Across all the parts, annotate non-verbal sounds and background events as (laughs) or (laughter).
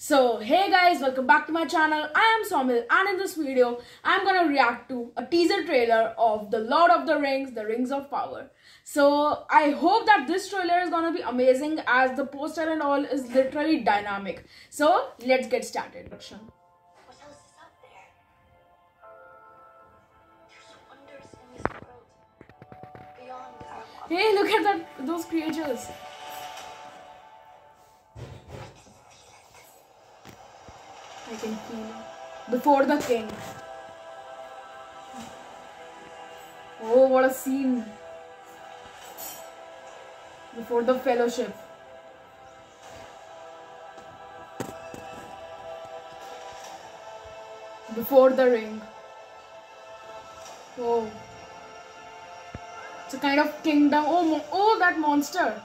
So hey guys, welcome back to my channel. I am Soumil and in this video, I'm gonna react to a teaser trailer of The Lord of the Rings, The Rings of Power. So I hope that this trailer is gonna be amazing as the poster and all is literally dynamic. So let's get started. What else is up there? There's wonders in this world beyond our Hey, look at that those creatures. I can feel before the king. Oh, what a scene! Before the fellowship. Before the ring. Oh. It's a kind of kingdom. Oh, oh, that monster.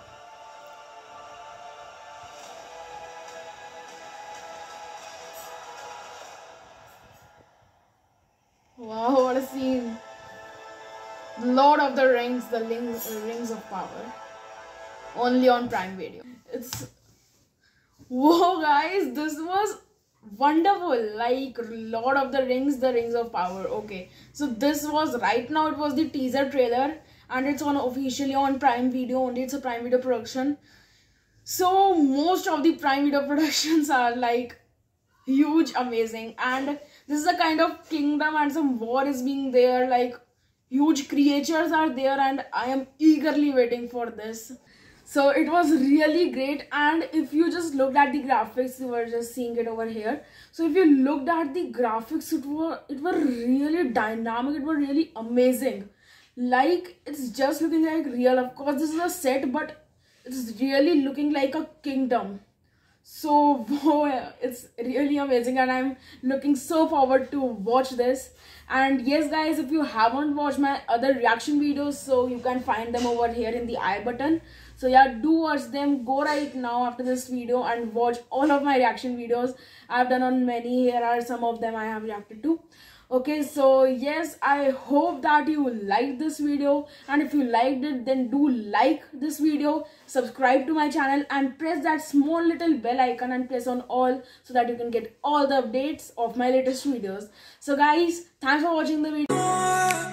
Lord of the Rings, the Rings, Rings of Power. Only on Prime Video. It's. Whoa, guys, this was wonderful. Like Lord of the Rings, the Rings of Power. Okay, so this was right now, it was the teaser trailer and it's on officially on Prime Video only. It's a Prime Video production. So, most of the Prime Video (laughs) productions are like huge amazing and this is a kind of kingdom and some war is being there like huge creatures are there and i am eagerly waiting for this. So it was really great and if you just looked at the graphics you were just seeing it over here. So if you looked at the graphics it were it were really dynamic it were really amazing. Like it's just looking like real. Of course this is a set but it's really looking like a kingdom so (laughs) it's really amazing and i'm looking so forward to watch this. And yes guys if you haven't watched my other reaction videos so you can find them over here in the i button so yeah do watch them. Go right now after this video and watch all of my reaction videos. I've done on many. Here are some of them i have reacted to. Okay so yes i hope that you liked this video. And if you liked it then do like this video. Subscribe to my channel and press that small little bell icon and press on all so that you can get all the updates of my latest videos. So guys thanks for watching the video